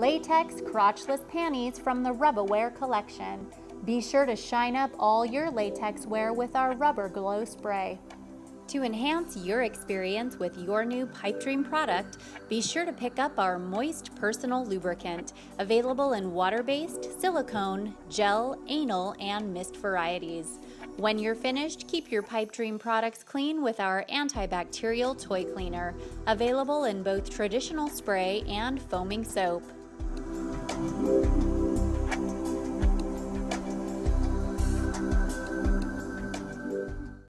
latex crotchless panties from the Rub-A-Wear collection. Be sure to shine up all your latex wear with our Rubber Glow Spray. To enhance your experience with your new Pipe Dream product, be sure to pick up our Moist Personal Lubricant, available in water based, silicone, gel, anal, and mist varieties. When you're finished, keep your Pipe Dream products clean with our antibacterial toy cleaner, available in both traditional spray and foaming soap.